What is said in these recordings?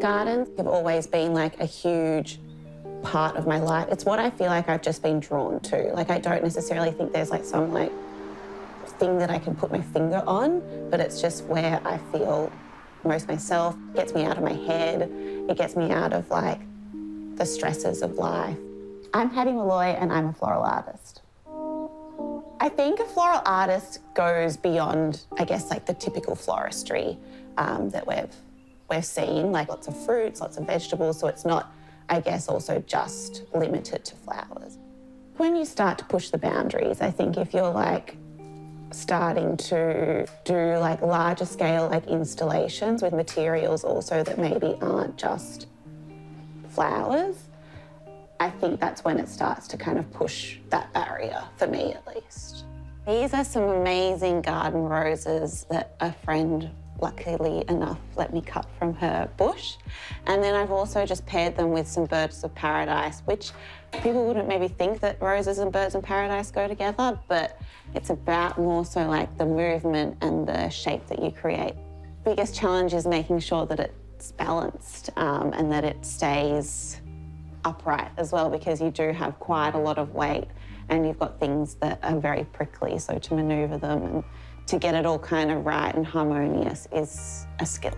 Gardens have always been like a huge part of my life. It's what I feel like I've just been drawn to. Like I don't necessarily think there's like some like thing that I can put my finger on, but it's just where I feel most myself. It gets me out of my head. It gets me out of like the stresses of life. I'm Hattie Molloy and I'm a floral artist. I think a floral artist goes beyond, I guess, like the typical floristry um, that we've we've seen, like lots of fruits, lots of vegetables. So it's not, I guess, also just limited to flowers. When you start to push the boundaries, I think if you're like starting to do like larger scale like installations with materials also that maybe aren't just flowers, I think that's when it starts to kind of push that barrier, for me at least. These are some amazing garden roses that a friend luckily enough let me cut from her bush. And then I've also just paired them with some birds of paradise, which people wouldn't maybe think that roses and birds of paradise go together, but it's about more so like the movement and the shape that you create. Biggest challenge is making sure that it's balanced um, and that it stays upright as well because you do have quite a lot of weight and you've got things that are very prickly, so to manoeuvre them and to get it all kind of right and harmonious is a skill.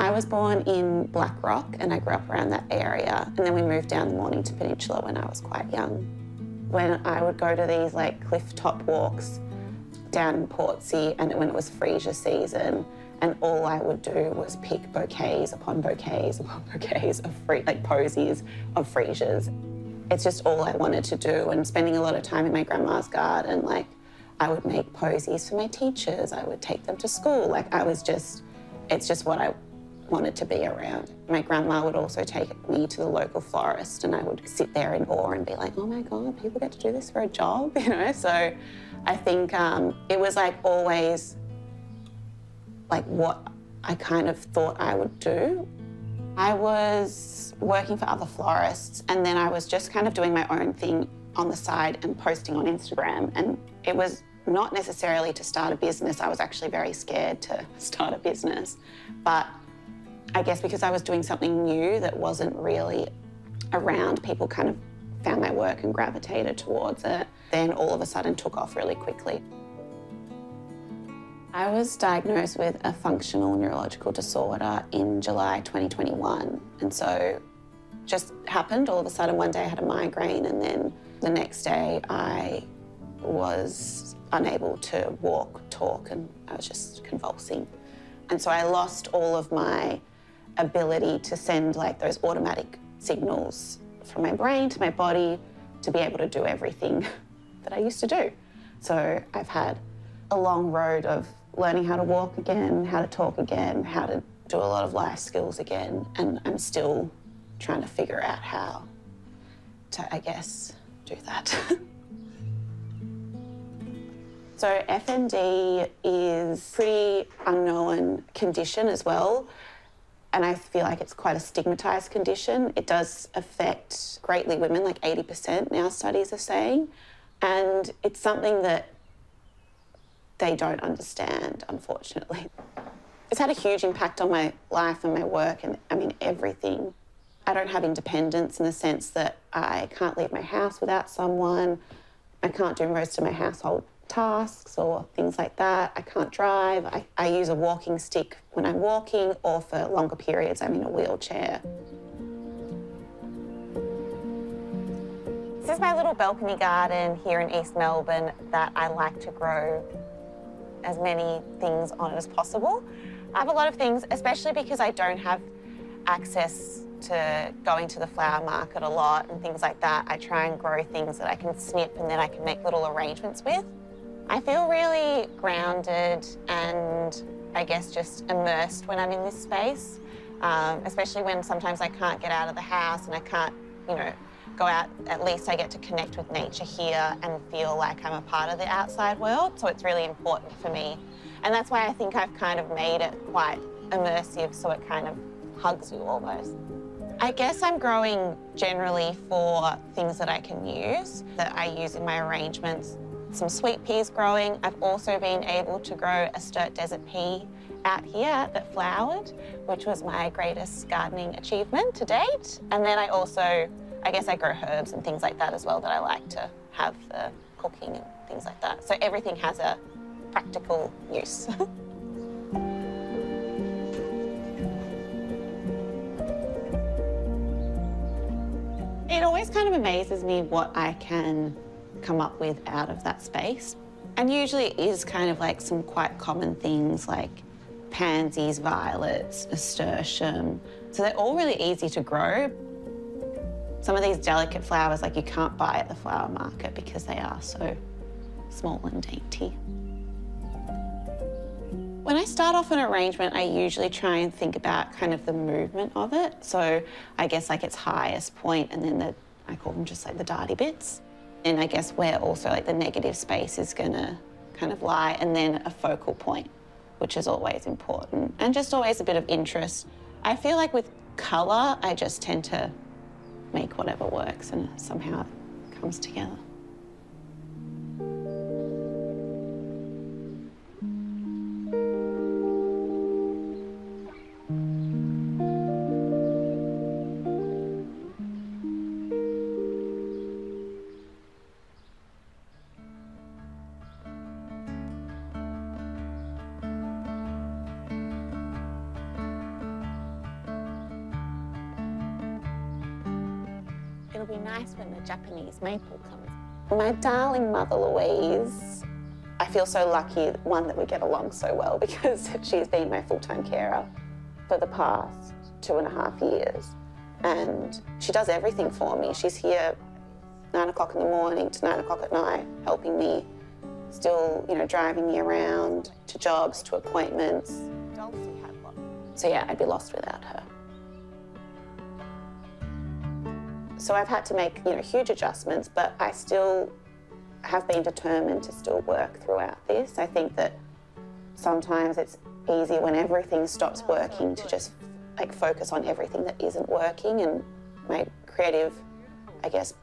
I was born in Blackrock and I grew up around that area and then we moved down the Mornington Peninsula when I was quite young. When I would go to these like cliff top walks down in Portsea and when it was freesia season and all I would do was pick bouquets upon bouquets upon bouquets of free, like posies of freesias. It's just all I wanted to do and spending a lot of time in my grandma's garden, like I would make posies for my teachers, I would take them to school. Like I was just, it's just what I wanted to be around. My grandma would also take me to the local florist and I would sit there in awe and be like, oh my God, people get to do this for a job, you know? So I think um, it was like always like what I kind of thought I would do. I was working for other florists and then I was just kind of doing my own thing on the side and posting on Instagram. And it was not necessarily to start a business. I was actually very scared to start a business. But I guess because I was doing something new that wasn't really around, people kind of found my work and gravitated towards it, then all of a sudden took off really quickly. I was diagnosed with a functional neurological disorder in July 2021. And so just happened all of a sudden one day I had a migraine and then the next day I was unable to walk, talk, and I was just convulsing. And so I lost all of my ability to send like those automatic signals from my brain to my body to be able to do everything that I used to do. So I've had a long road of learning how to walk again, how to talk again, how to do a lot of life skills again, and I'm still trying to figure out how to, I guess, do that. so FND is pretty unknown condition as well and I feel like it's quite a stigmatized condition. It does affect greatly women, like 80% now studies are saying. And it's something that they don't understand, unfortunately. It's had a huge impact on my life and my work and, I mean, everything. I don't have independence in the sense that I can't leave my house without someone. I can't do most of my household tasks or things like that. I can't drive. I, I use a walking stick when I'm walking or for longer periods I'm in a wheelchair. This is my little balcony garden here in East Melbourne that I like to grow as many things on it as possible. I have a lot of things, especially because I don't have access to going to the flower market a lot and things like that. I try and grow things that I can snip and then I can make little arrangements with. I feel really grounded and I guess just immersed when I'm in this space, um, especially when sometimes I can't get out of the house and I can't, you know, go out. At least I get to connect with nature here and feel like I'm a part of the outside world. So it's really important for me. And that's why I think I've kind of made it quite immersive so it kind of hugs you almost. I guess I'm growing generally for things that I can use, that I use in my arrangements. Some sweet peas growing. I've also been able to grow a Sturt Desert pea out here that flowered, which was my greatest gardening achievement to date. And then I also, I guess I grow herbs and things like that as well that I like to have for cooking and things like that. So everything has a practical use. it always kind of amazes me what I can come up with out of that space. And usually it is kind of like some quite common things like pansies, violets, nasturtium. So they're all really easy to grow. Some of these delicate flowers, like you can't buy at the flower market because they are so small and dainty. When I start off an arrangement, I usually try and think about kind of the movement of it. So I guess like its highest point and then the, I call them just like the darty bits. And I guess where also like the negative space is gonna kind of lie and then a focal point which is always important, and just always a bit of interest. I feel like with colour, I just tend to make whatever works and somehow it comes together. It'll be nice when the Japanese maple comes. My darling mother Louise, I feel so lucky, one, that we get along so well because she's been my full-time carer for the past two and a half years. And she does everything for me. She's here nine o'clock in the morning to nine o'clock at night, helping me, still, you know, driving me around to jobs, to appointments. So yeah, I'd be lost without her. So I've had to make you know huge adjustments, but I still have been determined to still work throughout this. I think that sometimes it's easy when everything stops working to just like focus on everything that isn't working and my creative, I guess,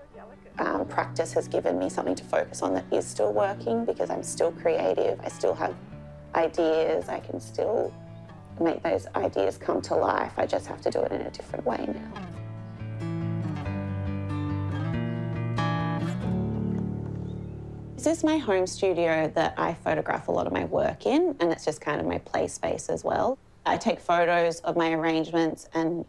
um, practice has given me something to focus on that is still working because I'm still creative. I still have ideas. I can still make those ideas come to life. I just have to do it in a different way now. This is my home studio that I photograph a lot of my work in, and it's just kind of my play space as well. I take photos of my arrangements and,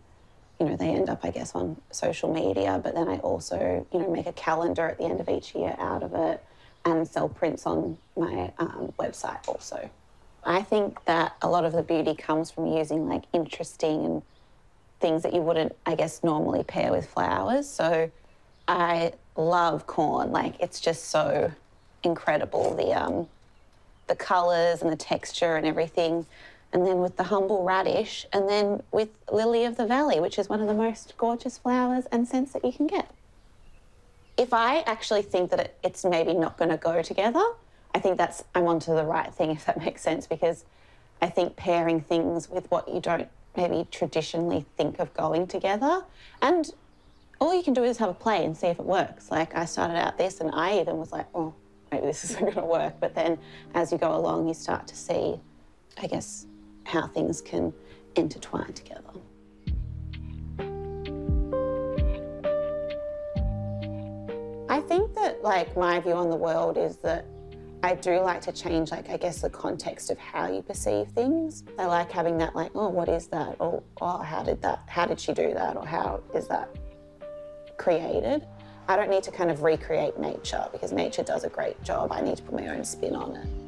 you know, they end up, I guess, on social media, but then I also, you know, make a calendar at the end of each year out of it and sell prints on my um, website also. I think that a lot of the beauty comes from using like interesting and things that you wouldn't, I guess, normally pair with flowers. So I love corn. Like, it's just so incredible. The um, the colours and the texture and everything. And then with the humble radish, and then with lily of the valley, which is one of the most gorgeous flowers and scents that you can get. If I actually think that it, it's maybe not going to go together, I think that's I'm onto the right thing, if that makes sense, because I think pairing things with what you don't maybe traditionally think of going together, and all you can do is have a play and see if it works. Like I started out this, and I even was like, oh, maybe this isn't going to work. But then as you go along, you start to see, I guess, how things can intertwine together. I think that, like, my view on the world is that I do like to change, like, I guess, the context of how you perceive things. I like having that, like, oh, what is that? Or, oh, how did that, how did she do that? Or how is that created? I don't need to kind of recreate nature because nature does a great job. I need to put my own spin on it.